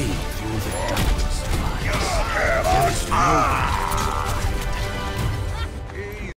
see through the darkness lies. There is no